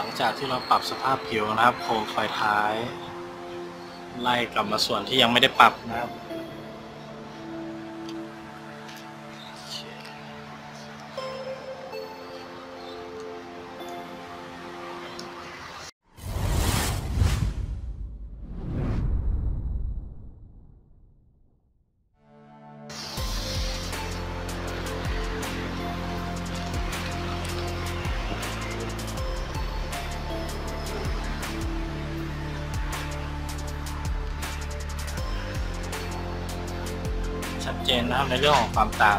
ลังจากที่เราปรับสภาพผิวนะครับโคมไฟท้าย ไล่กลับมาส่วนที่ยังไม่ได้ปรับนะครับ ชัดเจนนะครับในเรื่องของความต่าง